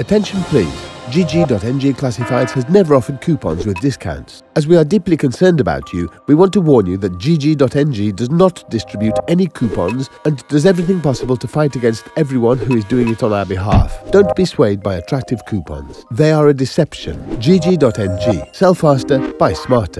Attention please. Jiji.ng Classifieds has never offered coupons with discounts. As we are deeply concerned about you, we want to warn you that Jiji.ng does not distribute any coupons and does everything possible to fight against everyone who is doing it on our behalf. Don't be swayed by attractive coupons. They are a deception. Jiji.ng. Sell faster, buy smarter.